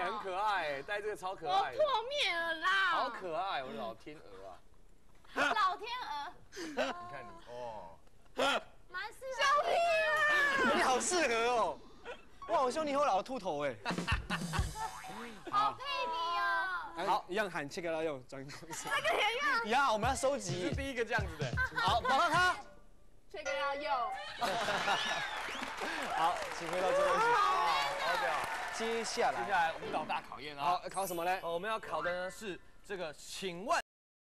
很哦。可爱，戴这个超可我爱的，破灭了啦！好可爱，我的老天鹅啊！老天鹅，你看你哦，蛮适合你的。你好适合哦。哇，我兄弟以后老秃头哎。好配你哦。好，一样喊切克拉用转公司。这个也要。一样，我们要收集。第一个这样子的。好，找到他。这个要用。好，请回到这边去。好屌。接下来，接下来舞蹈大考验啊！好，考什么嘞？哦，我们要考的呢是这个，请问